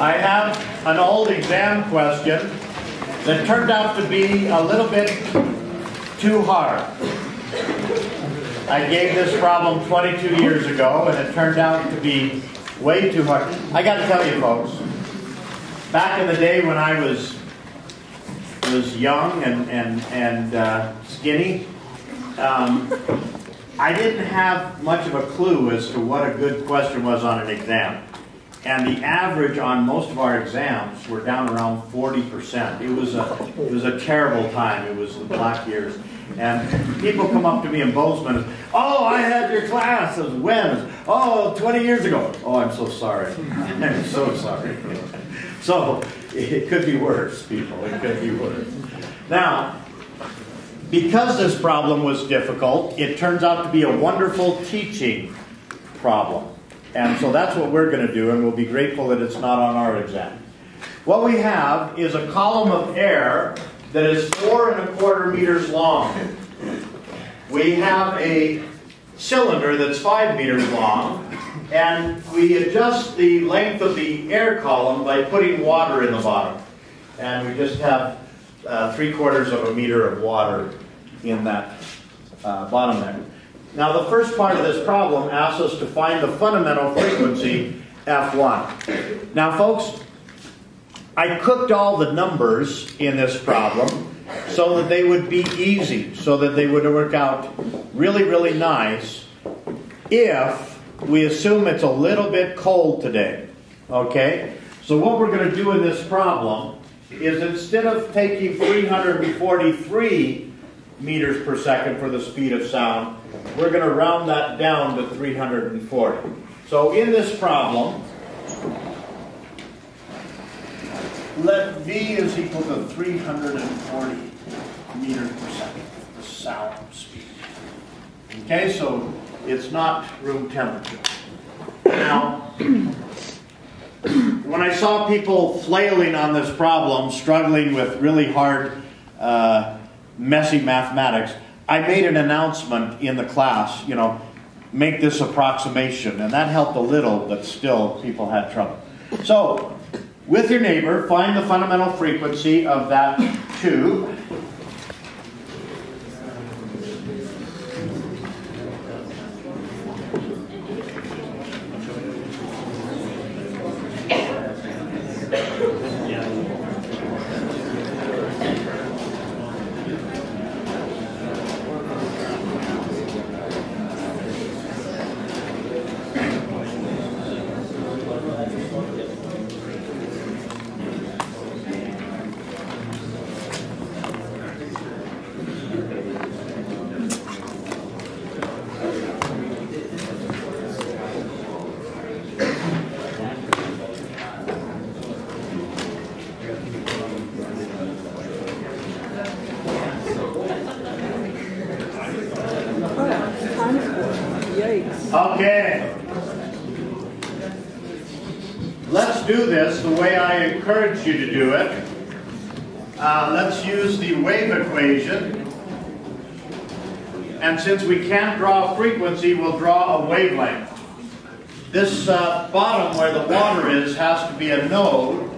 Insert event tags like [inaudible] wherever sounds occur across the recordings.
I have an old exam question that turned out to be a little bit too hard. I gave this problem 22 years ago and it turned out to be way too hard. I got to tell you folks, back in the day when I was was young and, and, and uh, skinny, um, I didn't have much of a clue as to what a good question was on an exam. And the average on most of our exams were down around 40%. It was a, it was a terrible time. It was the black years. And people come up to me in Bozeman, oh, I had your class. As when? Oh, 20 years ago. Oh, I'm so sorry. [laughs] I'm so sorry. So it could be worse, people. It could be worse. Now, because this problem was difficult, it turns out to be a wonderful teaching problem. And so that's what we're going to do, and we'll be grateful that it's not on our exam. What we have is a column of air that is four and a quarter meters long. We have a cylinder that's five meters long, and we adjust the length of the air column by putting water in the bottom. And we just have uh, three quarters of a meter of water in that uh, bottom there. Now the first part of this problem asks us to find the fundamental frequency F1. Now folks, I cooked all the numbers in this problem so that they would be easy, so that they would work out really, really nice if we assume it's a little bit cold today. Okay? So what we're going to do in this problem is instead of taking 343 meters per second for the speed of sound, we're going to round that down to 340. So in this problem, let V is equal to 340 meters per second, the sound speed. Okay, so it's not room temperature. Now, when I saw people flailing on this problem, struggling with really hard, uh, messy mathematics, I made an announcement in the class, you know, make this approximation, and that helped a little, but still people had trouble. So, with your neighbor, find the fundamental frequency of that tube. Okay. Let's do this the way I encourage you to do it. Uh, let's use the wave equation. And since we can't draw a frequency, we'll draw a wavelength. This uh, bottom where the water is has to be a node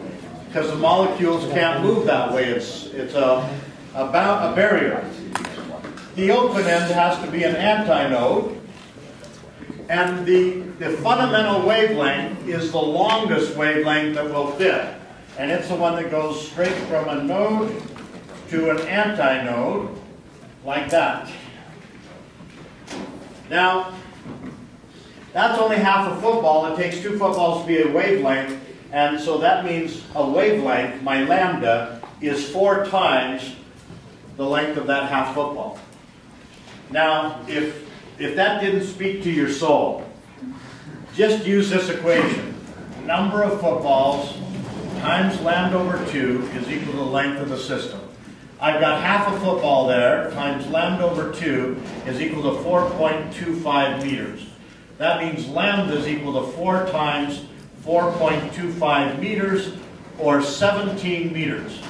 because the molecules can't move that way. It's, it's a, a, a barrier. The open end has to be an antinode and the, the fundamental wavelength is the longest wavelength that will fit. And it's the one that goes straight from a node to an antinode, like that. Now, that's only half a football. It takes two footballs to be a wavelength. And so that means a wavelength, my lambda, is four times the length of that half football. Now, if if that didn't speak to your soul, just use this equation. Number of footballs times lambda over 2 is equal to the length of the system. I've got half a football there times lambda over 2 is equal to 4.25 meters. That means lambda is equal to 4 times 4.25 meters or 17 meters.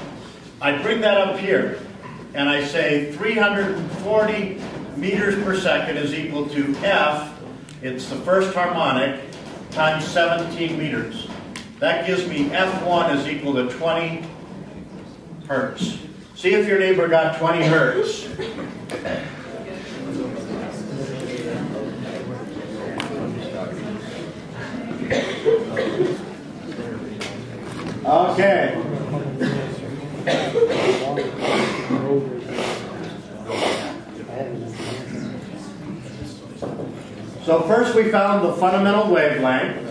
I bring that up here and I say 340 meters per second is equal to F, it's the first harmonic, times 17 meters. That gives me F1 is equal to 20 hertz. See if your neighbor got 20 hertz. Okay. So first we found the fundamental wavelength.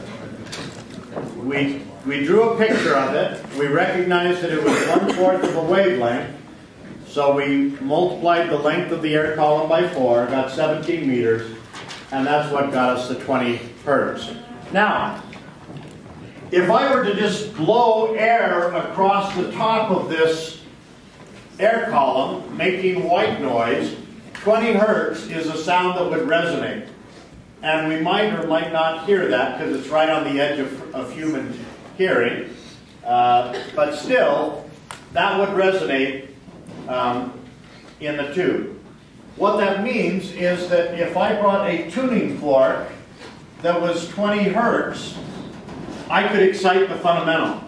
We, we drew a picture of it. We recognized that it was one-fourth of a wavelength. So we multiplied the length of the air column by 4, got 17 meters, and that's what got us the 20 hertz. Now, if I were to just blow air across the top of this air column, making white noise, 20 hertz is a sound that would resonate. And we might or might not hear that because it's right on the edge of, of human hearing. Uh, but still, that would resonate um, in the tube. What that means is that if I brought a tuning fork that was 20 hertz, I could excite the fundamental.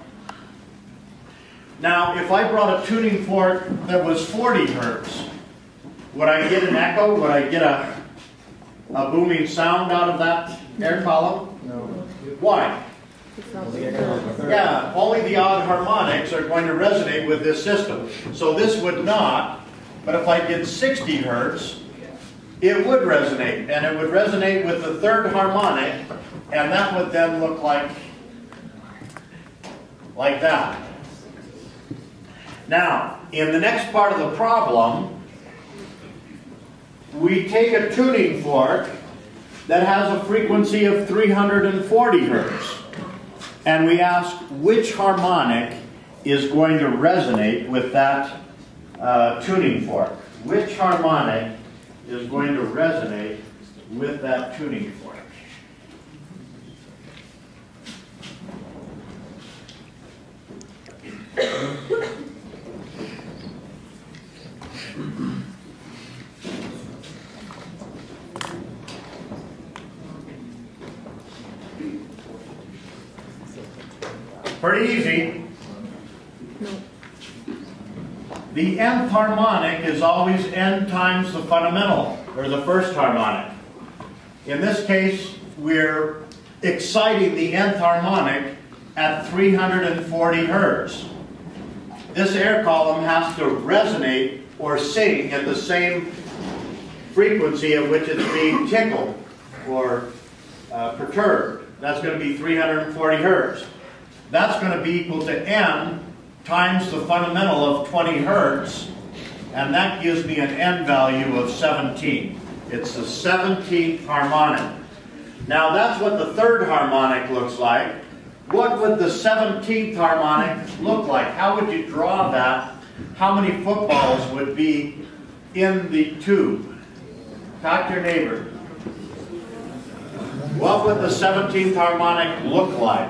Now, if I brought a tuning fork that was 40 hertz, would I get an echo? Would I get a, a booming sound out of that air column? No. Why? Yeah, only the odd harmonics are going to resonate with this system. So this would not, but if I did 60 hertz, it would resonate, and it would resonate with the third harmonic, and that would then look like like that. Now, in the next part of the problem, we take a tuning fork that has a frequency of 340 hertz, and we ask which harmonic is going to resonate with that uh, tuning fork. Which harmonic is going to resonate with that tuning fork? Pretty easy. The nth harmonic is always n times the fundamental, or the first harmonic. In this case, we're exciting the nth harmonic at 340 hertz. This air column has to resonate or sing at the same frequency at which it's being tickled or uh, perturbed. That's going to be 340 hertz. That's going to be equal to n times the fundamental of 20 hertz, and that gives me an n value of 17. It's the 17th harmonic. Now that's what the third harmonic looks like. What would the 17th harmonic look like? How would you draw that? How many footballs would be in the tube? Talk to your neighbor. What would the 17th harmonic look like?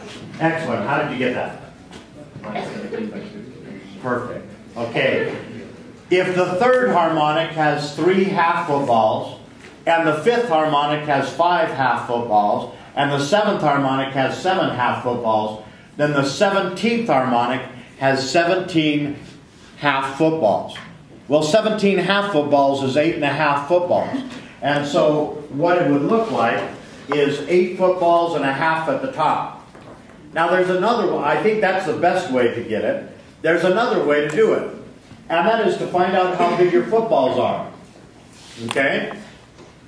Excellent. How did you get that? Perfect. Okay. If the third harmonic has three half footballs, and the fifth harmonic has five half footballs, and the seventh harmonic has seven half footballs, then the 17th harmonic has 17 half footballs. Well, 17 half footballs is eight and a half footballs. And so what it would look like is eight footballs and a half at the top. Now there's another one, I think that's the best way to get it. There's another way to do it. And that is to find out how big your footballs are. Okay?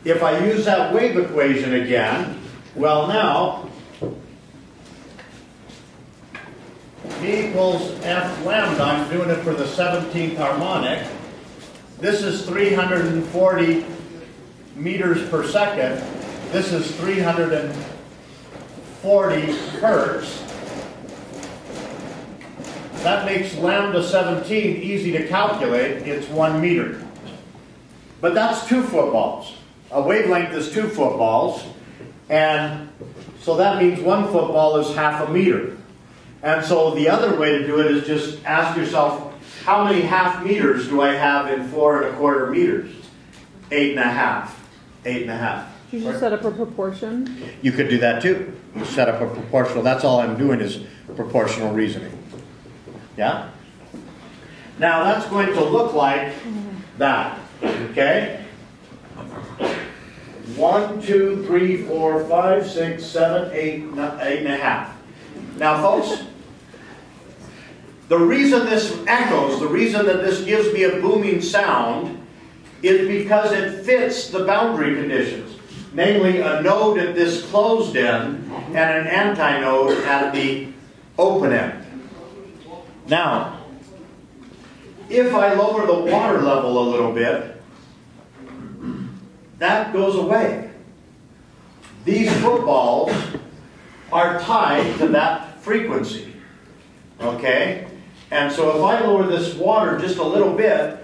If I use that wave equation again, well now, E equals F lambda, I'm doing it for the 17th harmonic. This is 340 meters per second. This is 340 hertz. that makes lambda 17 easy to calculate. It's one meter. But that's two footballs. A wavelength is two footballs. And so that means one football is half a meter. And so the other way to do it is just ask yourself, how many half meters do I have in four and a quarter meters? Eight and a half. Eight and a half. You just set up a proportion? You could do that too. You Set up a proportional. That's all I'm doing is proportional reasoning. Yeah? Now that's going to look like that. Okay? One, two, three, four, five, six, seven, eight, ni- eight and a half. Now, folks, the reason this echoes, the reason that this gives me a booming sound, is because it fits the boundary conditions. Namely, a node at this closed end and an antinode at the open end. Now, if I lower the water level a little bit, that goes away. These footballs are tied to that frequency. Okay? And so if I lower this water just a little bit,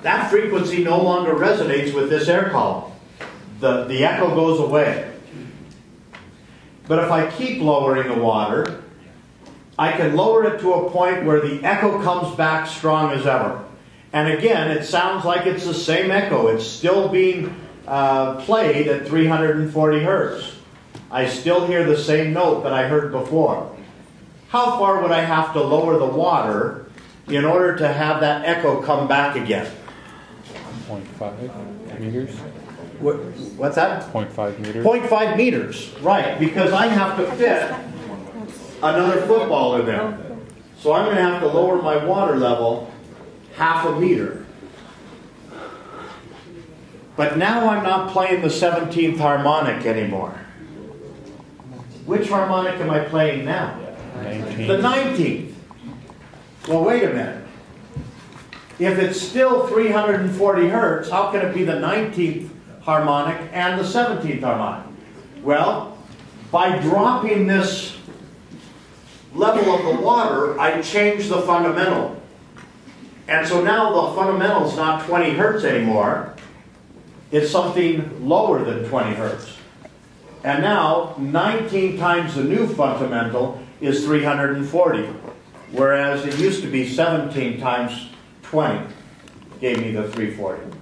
that frequency no longer resonates with this air column. The, the echo goes away. But if I keep lowering the water, I can lower it to a point where the echo comes back strong as ever. And again, it sounds like it's the same echo. It's still being uh, played at 340 hertz. I still hear the same note that I heard before. How far would I have to lower the water in order to have that echo come back again? 0.5 meters? What, what's that? 0.5 meters? 0.5 meters, right, because I have to fit another football in there. So I'm going to have to lower my water level half a meter. But now I'm not playing the 17th harmonic anymore. Which harmonic am I playing now? 19. The 19th. Well, wait a minute. If it's still 340 hertz, how can it be the 19th harmonic and the 17th harmonic? Well, by dropping this level of the water, I change the fundamental. And so now the fundamental is not 20 hertz anymore. It's something lower than 20 hertz. And now 19 times the new fundamental is 340. Whereas it used to be 17 times 20 gave me the 340.